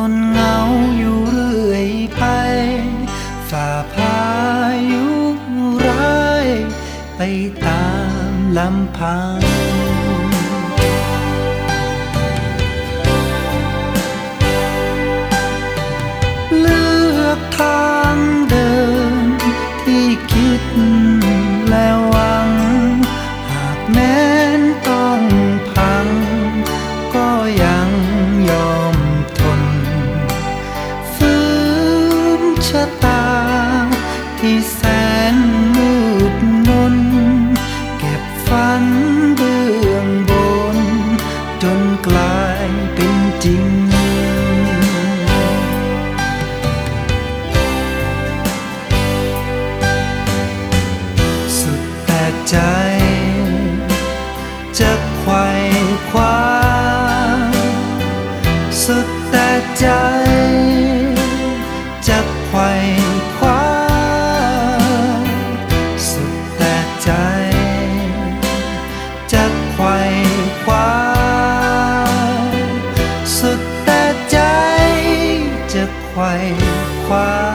ทนเหงาอยู่เรื่อยไป ฝ่าพายุร้าย ไปตามลำพังเลือกทางเดินที่คิด ที่แสนมืดมนเก็บฝันเบื้องบน จนกลายเป็นจริง สุดแต่ใจจะไขว่คว้าสุดแต่ใจ ความ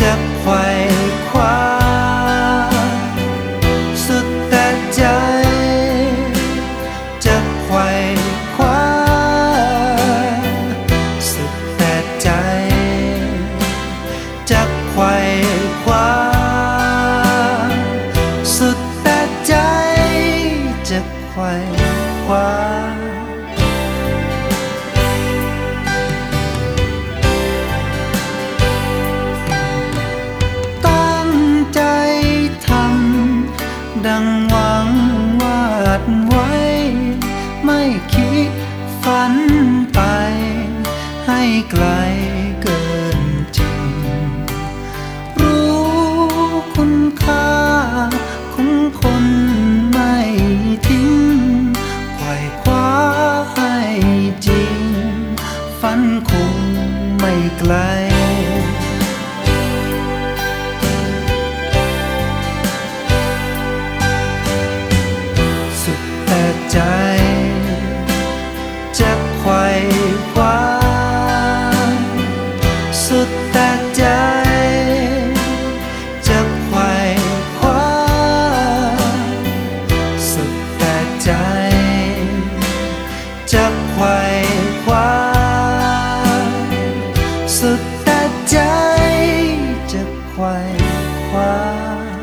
จะไขว่คว้า สุดแต่ใจ จะไขว่คว้า สุดแต่ใจ จะไขว่คว้า สุดแต่ใจ จะไขว่ ให้ไกลเกินจริง รู้คุณค่าของคนไม่ทิ้งไขว่คว้าให้จริง ฝันคงไม่ไกล 花。